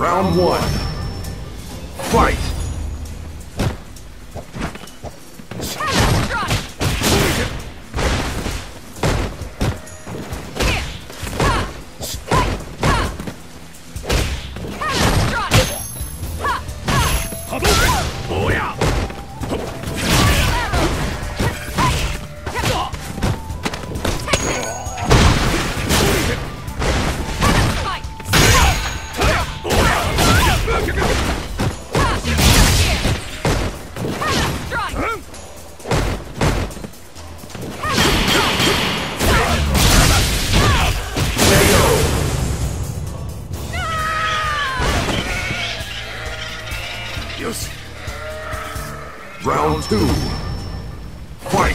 Round one. Fight! Round two. Fight!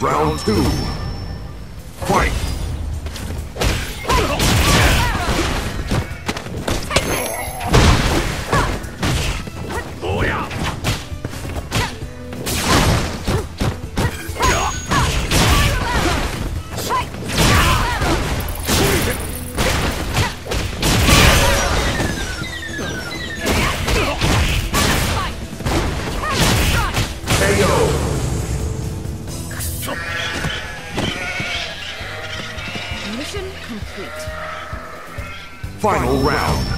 Round two. Fight! Mission complete. Final round. Fight!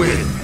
wins.